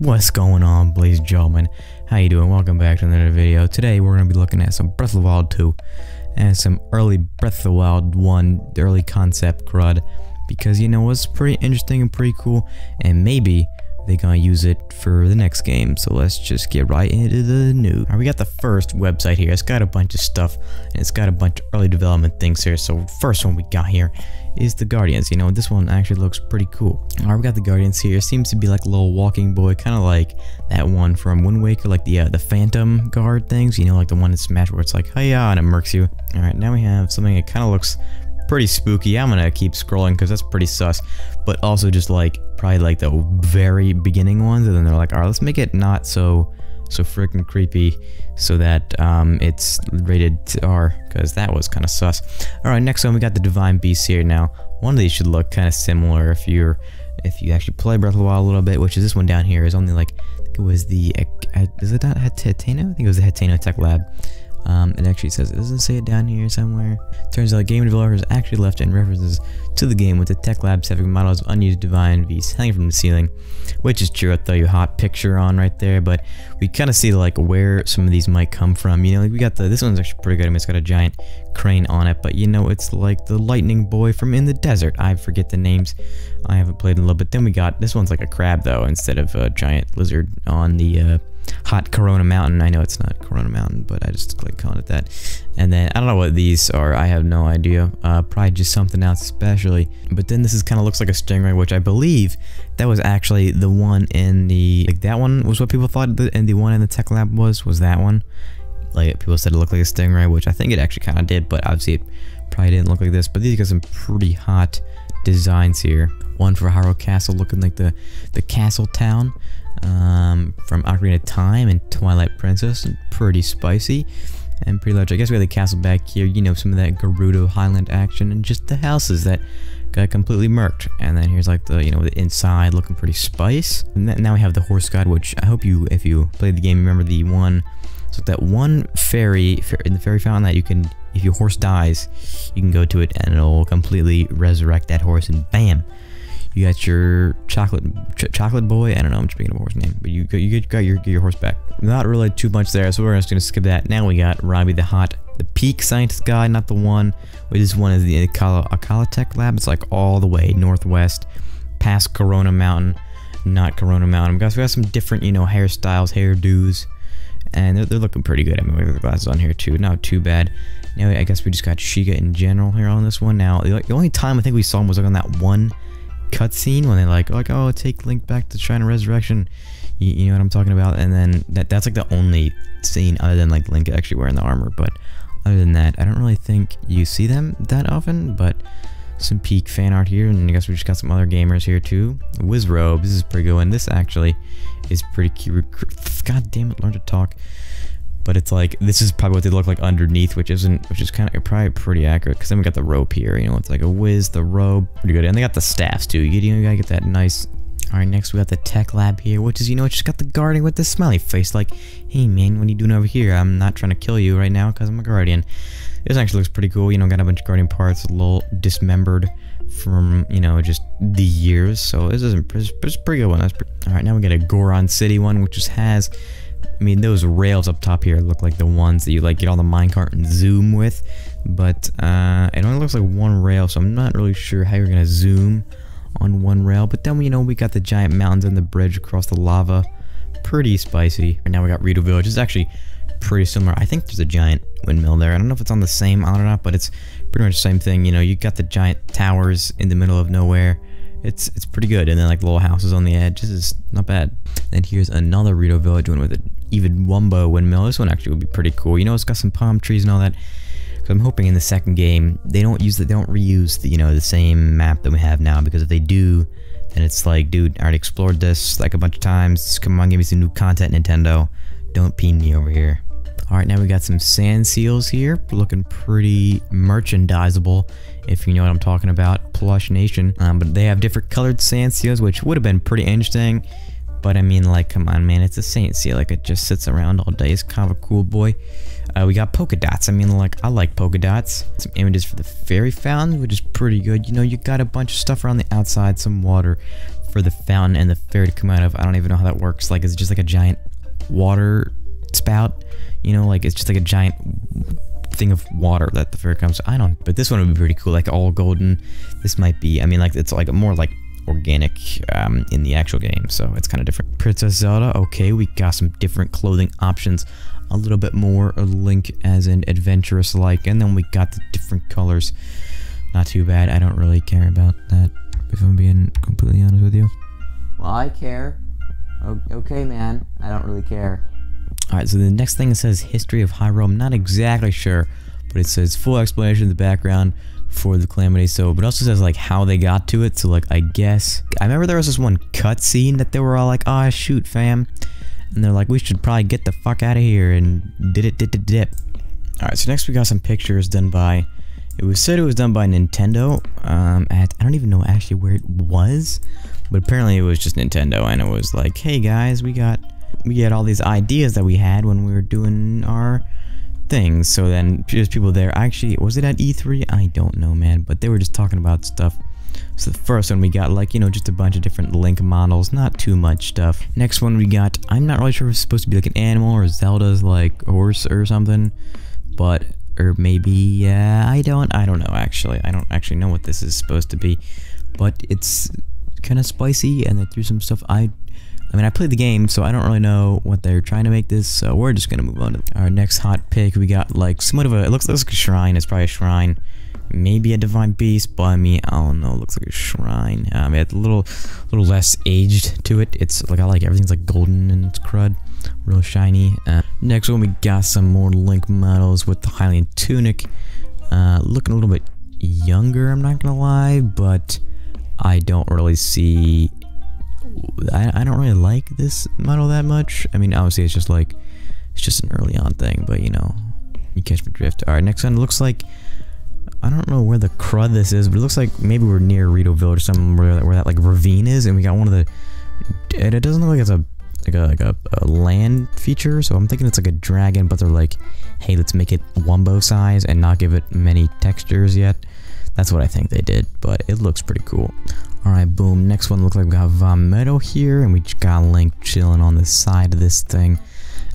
What's going on, ladies and gentlemen? How you doing? Welcome back to another video. Today we're going to be looking at some Breath of the Wild 2 and some early Breath of the Wild 1, early concept crud. Because, you know, it's pretty interesting and pretty cool, and maybe they're gonna use it for the next game. So let's just get right into the news. Alright, we got the first website here. It's got a bunch of stuff, and it's got a bunch of early development things here. So first one we got here is the Guardians. You know, this one actually looks pretty cool. Alright, we got the Guardians here. It seems to be like a little walking boy, kind of like that one from Wind Waker, like the uh, the Phantom Guard things. You know, like the one in Smash where it's like, hiya, and it murks you. Alright, now we have something that kind of looks pretty spooky. I'm gonna keep scrolling because that's pretty sus. But also just like probably like the very beginning ones, and then they're like, all right, let's make it not so so freaking creepy so that um, it's rated R because that was kind of sus. All right, next one we got the Divine Beast here. Now one of these should look kind of similar if you're if you actually play Breath of the Wild a little bit, which is this one down here is only like it was the is it not Hateno? I think it was the Hateno Tech Lab. Um, it actually says, it doesn't say it down here somewhere. Turns out game developers actually left in references to the game with the tech labs having models of unused divine beasts hanging from the ceiling. Which is true, I'll throw you a hot picture on right there, but we kind of see like where some of these might come from. You know, like we got the, this one's actually pretty good. I mean, it's got a giant crane on it, but you know, it's like the lightning boy from in the desert. I forget the names. I haven't played in a little bit. Then we got, this one's like a crab though, instead of a giant lizard on the, uh, hot Corona Mountain. I know it's not Corona Mountain, but I just like on it that. And then I don't know what these are. I have no idea. Uh, probably just something else especially. But then this is kind of looks like a stingray, which I believe that was actually the one in the like that one was what people thought, the, and the one in the tech lab was was that one. Like people said it looked like a stingray, which I think it actually kind of did, but obviously it probably didn't look like this. But these got some pretty hot designs here. One for Hyrule Castle, looking like the the castle town um, from Ocarina of Time and Twilight Princess. Pretty spicy and pretty large. I guess we have the castle back here, you know, some of that Gerudo Highland action and just the houses that got completely murked. And then here's like the, you know, the inside looking pretty spice. And now we have the horse god, which I hope you, if you played the game, remember the one, so that one fairy, in the fairy fountain that you can, if your horse dies, you can go to it and it'll completely resurrect that horse and bam, you got your chocolate ch chocolate boy. I don't know. I'm just speaking of horse name, but you you got your your horse back. Not really too much there, so we're just gonna skip that. Now we got Robbie the Hot, the peak scientist guy, not the one. This one is the Akkala, Akkala Tech Lab. It's like all the way northwest, past Corona Mountain, not Corona Mountain. Guys, we got some different, you know, hairstyles, hairdos, and they're, they're looking pretty good. I mean, we have the glasses on here too. Not too bad. Now I guess we just got Sheikah in general here on this one. Now the, the only time I think we saw him was like on that one cutscene when they like like oh take Link back to of Resurrection. You, you, know what I'm talking about? And then that that's like the only scene other than like Link actually wearing the armor. But other than that, I don't really think you see them that often. But some peak fan art here, and I guess we just got some other gamers here too. Wizrobe, this is pretty good. And this actually is pretty cute. God damn it, learn to talk but it's like this is probably what they look like underneath which isn't which is kind of probably pretty accurate because then we got the rope here you know it's like a whiz the robe pretty good and they got the staffs too you, know you gotta get that nice all right next we got the tech lab here which is you know it's just got the guardian with the smiley face like hey man what are you doing over here? I'm not trying to kill you right now because i'm a guardian. This actually looks pretty cool you know got a bunch of guardian parts a little dismembered from you know just the years so this is, this is pretty good one that's pretty, all right now we got a goron city one which just has I mean, those rails up top here look like the ones that you like get on the minecart and zoom with, but uh, it only looks like one rail, so I'm not really sure how you're gonna zoom on one rail. But then, you know, we got the giant mountains and the bridge across the lava. Pretty spicy. And now we got Rito Village. It's actually pretty similar. I think there's a giant windmill there. I don't know if it's on the same island or not, but it's pretty much the same thing. You know, you got the giant towers in the middle of nowhere. It's it's pretty good. And then like little houses on the edge. This is not bad. And here's another Rito Village one with a even Wumbo windmill. This one actually would be pretty cool. You know, it's got some palm trees and all that. So I'm hoping in the second game they don't use the, they don't reuse the you know the same map that we have now because if they do, then it's like, dude, I already explored this like a bunch of times. Come on, give me some new content, Nintendo. Don't pee me over here. Alright, now we got some sand seals here. Looking pretty merchandisable, if you know what I'm talking about. Plush Nation. Um, but they have different colored sand seals, which would have been pretty interesting but I mean, like, come on, man. It's a sand seal. Like, it just sits around all day. It's kind of a cool boy. Uh, we got polka dots. I mean, like, I like polka dots. Some images for the fairy fountain, which is pretty good. You know, you got a bunch of stuff around the outside. Some water for the fountain and the fairy to come out of. I don't even know how that works. Like, it's just like a giant water spout. You know, like it's just like a giant thing of water that the fairy comes. I don't. But this one would be pretty cool. Like all golden. This might be. I mean, like it's like more like organic um, in the actual game, so it's kind of different. Princess Zelda. Okay, we got some different clothing options. A little bit more a Link as an adventurous like, and then we got the different colors. Not too bad. I don't really care about that, if I'm being completely honest with you. Well, I care. O okay, man. I don't really care. Alright, so the next thing it says History of Hyrule. I'm not exactly sure, but it says full explanation of the background for the Calamity. So, but also says like how they got to it. So like, I guess, I remember there was this one cutscene that they were all like, ah, oh, shoot, fam. And they're like, we should probably get the fuck out of here and did it, did it, dip. Alright, so next we got some pictures done by it was said it was done by Nintendo. Um, at I don't even know actually where it was, but apparently it was just Nintendo, and it was like, hey guys, we got we get all these ideas that we had when we were doing our things. So then there's people there. Actually, was it at E3? I don't know, man. But they were just talking about stuff. So the first one we got like, you know, just a bunch of different Link models, not too much stuff. Next one we got, I'm not really sure if it's supposed to be like an animal or Zelda's like horse or something, but or maybe yeah I don't I don't know actually I don't actually know what this is supposed to be but it's kind of spicy and they threw some stuff I I mean I played the game so I don't really know what they're trying to make this so we're just gonna move on to our next hot pick. We got like somewhat of a it looks, like a shrine. It's probably a shrine. Maybe a divine beast but I mean I don't know. It looks like a shrine. Um, it's a little little less aged to it. It's like I like everything's like golden and it's crud real shiny. Uh, next one, we got some more Link models with the Hylian Tunic. Uh, looking a little bit younger, I'm not gonna lie, but I don't really see... I, I don't really like this model that much. I mean, obviously it's just like, it's just an early on thing, but you know, you catch my drift. Alright, next one looks like, I don't know where the crud this is, but it looks like maybe we're near Rito Village or something where, where that like ravine is, and we got one of the, and it doesn't look like it's a like a like a, a, land feature. So I'm thinking it's like a dragon, but they're like, hey, let's make it Wumbo size and not give it many textures yet. That's what I think they did, but it looks pretty cool. Alright, boom. Next one looks like we got Medoh here, and we got Link chilling on the side of this thing.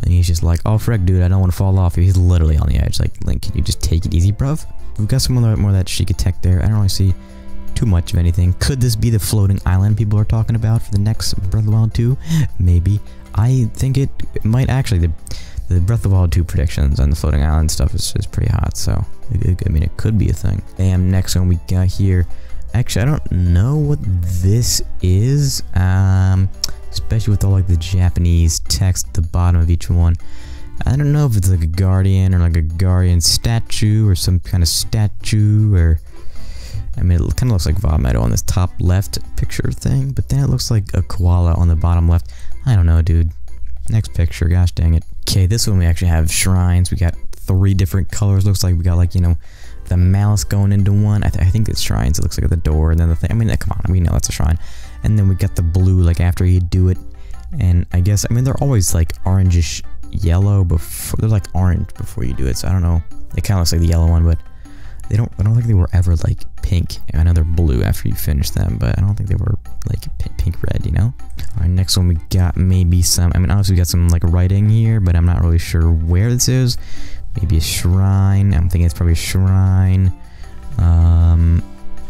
And he's just like, oh, frick, dude, I don't want to fall off. He's literally on the edge. Like, Link, can you just take it easy, bruv? We've got some more, of that Sheikah tech there. I don't really see too much of anything. Could this be the floating island people are talking about for the next Breath of the Wild 2? Maybe. I think it, it might actually. The, the Breath of Wild 2 predictions and the floating island stuff is, is pretty hot, so it, I mean, it could be a thing. And next one we got here. Actually, I don't know what this is, um, especially with all like the Japanese text at the bottom of each one. I don't know if it's like a guardian or like a guardian statue or some kind of statue or I mean, it kind of looks like Medoh on this top left picture thing, but then it looks like a koala on the bottom left. I don't know, dude. Next picture, gosh dang it. Okay, this one we actually have shrines. We got three different colors. Looks like we got like, you know, the malice going into one. I, th I think it's shrines. It looks like the door and then the thing. I mean, come on, we know that's a shrine. And then we got the blue, like after you do it. And I guess, I mean, they're always like orangish yellow before, they're like orange before you do it. So I don't know. It kind of looks like the yellow one, but they don't, I don't think they were ever like pink. I know they're blue after you finish them, but I don't think they were like pink red, you know? Alright, next one we got maybe some, I mean obviously we got some like writing here, but I'm not really sure where this is. Maybe a shrine, I'm thinking it's probably a shrine. Um,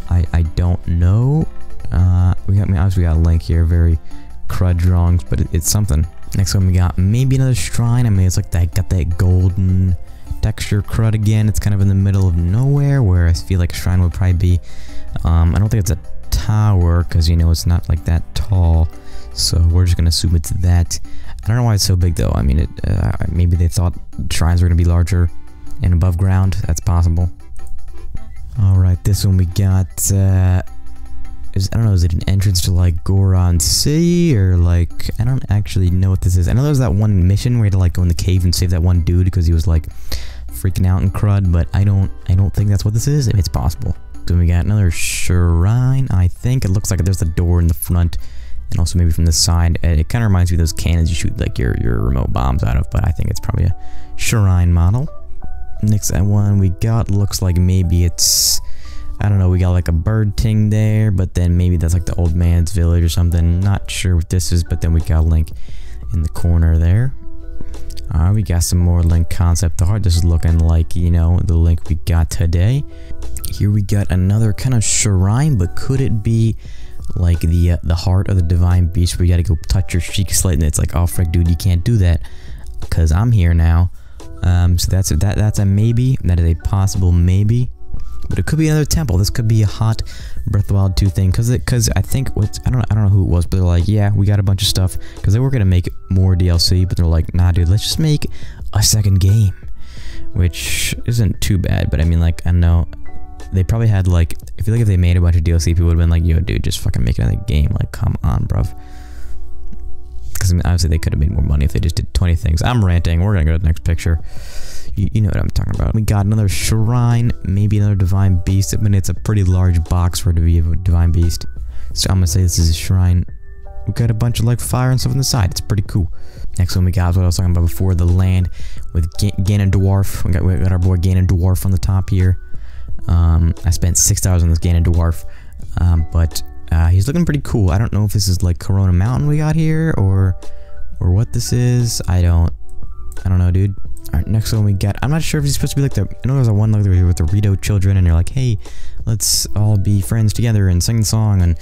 I, I don't know. Uh, we got, I mean, obviously we got a link here, very crud drawings, but it, it's something. Next one we got maybe another shrine, I mean it's like that, got that golden texture crud again. It's kind of in the middle of nowhere feel like a shrine would probably be. Um, I don't think it's a tower because, you know, it's not like that tall. So we're just to assume it's that. I don't know why it's so big though. I mean, it, uh, maybe they thought shrines were to be larger and above ground. That's possible. Alright, this one we got, uh, is, I don't know, is it an entrance to like Goron City or like, I don't actually know what this is. I know there was that one mission where you had to like go in the cave and save that one dude because he was like freaking out in crud, but I don't I don't think that's what this is. If it's possible. Then we got another shrine, I think. It looks like there's a door in the front and also maybe from the side. It kind of reminds me of those cannons you shoot like your, your remote bombs out of, but I think it's probably a shrine model. Next one we got looks like maybe it's I don't know, we got like a bird ting there, but then maybe that's like the old man's village or something. Not sure what this is, but then we got a Link in the corner there. Uh, we got some more Link concept art. This is looking like, you know, the Link we got today. Here we got another kind of shrine, but could it be like the uh, the heart of the divine beast where you gotta go touch your Sheikah Slate and it's like, oh frick dude, you can't do that because I'm here now. Um, so that's that that's a maybe. That is a possible maybe. But it could be another temple. This could be a hot Breath of Wild 2 thing. Cause it, cause I think what I don't I don't know who it was, but they're like, yeah, we got a bunch of stuff. Cause they were gonna make more DLC, but they're like, nah, dude, let's just make a second game, which isn't too bad. But I mean, like, I know they probably had like, I feel like if they made a bunch of DLC, people would have been like, yo, dude, just fucking make another game. Like, come on, bruv. Because I mean, obviously they could have made more money if they just did 20 things. I'm ranting. We're gonna go to the next picture. You, you know what I'm talking about. We got another shrine, maybe another divine beast. I mean, it's a pretty large box for it to be a divine beast. So I'm gonna say this is a shrine. We got a bunch of like fire and stuff on the side. It's pretty cool. Next one we got is what I was talking about before, the land with G Ganondorf. We got, we got our boy Ganondorf on the top here. Um, I spent six dollars on this Ganondorf, um, but uh, he's looking pretty cool. I don't know if this is like Corona Mountain we got here or or what this is. I don't I don't know, dude. Alright, next one we got. I'm not sure if he's supposed to be like the. I know there's a one like with the Rito children, and you're like, hey, let's all be friends together and sing the song. And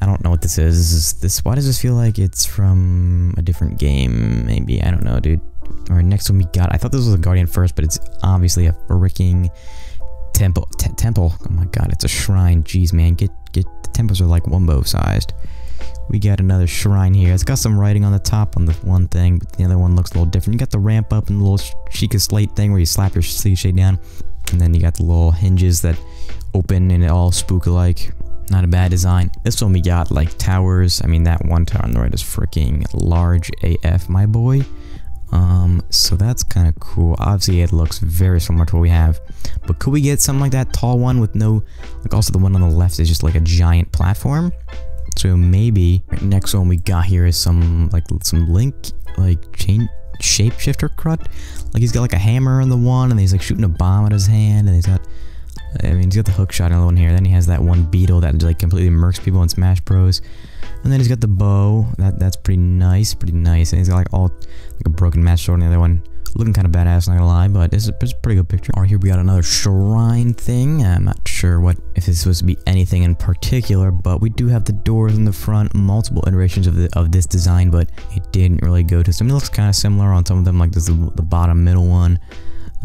I don't know what this is. This is this. Why does this feel like it's from a different game? Maybe I don't know, dude. Alright, next one we got. I thought this was a Guardian first, but it's obviously a freaking temple. temple. Oh my god, it's a shrine. Jeez, man, get get. The temples are like wumbo sized. We got another shrine here. It's got some writing on the top on the one thing, but the other one looks a little different. You got the ramp up and the little Sheikah Slate thing where you slap your shade down. And then you got the little hinges that open and it all spook alike. Not a bad design. This one we got like towers. I mean, that one tower on the right is freaking large AF, my boy. Um, so that's kind of cool. Obviously, it looks very similar to what we have. But could we get something like that tall one with no... Like, also the one on the left is just like a giant platform? So maybe next one we got here is some like some link like chain shapeshifter crud. Like he's got like a hammer on the one and he's like shooting a bomb at his hand and he's got I mean he's got the hook shot on the one here. Then he has that one beetle that like completely murks people in Smash Bros. And then he's got the bow. That that's pretty nice, pretty nice. And he's got like all like a broken Master Sword on the other one. Looking kind of badass, not gonna lie, but it's a, it's a pretty good picture. Alright, here we got another shrine thing. I'm not sure what if this supposed to be anything in particular, but we do have the doors in the front, multiple iterations of the, of this design, but it didn't really go to some. It looks kind of similar on some of them, like this the, the bottom middle one,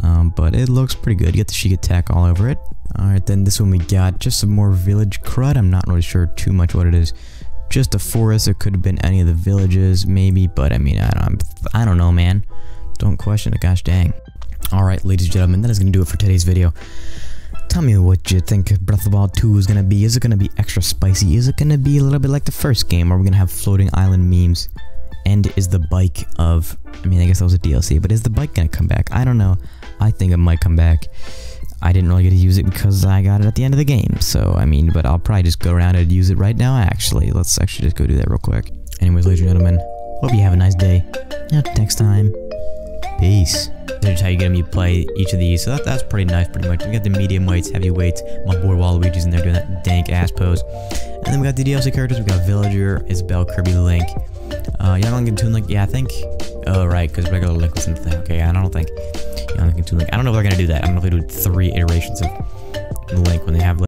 um, but it looks pretty good. You get the Sheikah Tech all over it. Alright, then this one we got just some more village crud. I'm not really sure too much what it is just a forest. It could have been any of the villages, maybe, but I mean, I don't, I don't know, man. Don't question it, gosh dang. Alright, ladies and gentlemen, that is going to do it for today's video. Tell me what you think Breath of the Wild 2 is going to be. Is it going to be extra spicy? Is it going to be a little bit like the first game? Are we going to have floating island memes? And is the bike of... I mean, I guess that was a DLC, but is the bike going to come back? I don't know. I think it might come back. I didn't really get to use it because I got it at the end of the game. So, I mean, but I'll probably just go around and use it right now, actually. Let's actually just go do that real quick. Anyways, ladies and gentlemen, hope you have a nice day. Until next time. Peace. That's how you get them. You play each of these. So that, that's pretty nice, pretty much. We got the medium weights, heavy weights. My boy Waluigi's in there doing that dank ass pose. And then we got the DLC characters. We got Villager, Isabelle, Kirby, Link. Uh, Young Link. Yeah, I think. Oh, right, because regular Link was in the thing. Okay, I don't think. Young I don't know if they're gonna do that. I don't know if they do three iterations of Link when they have.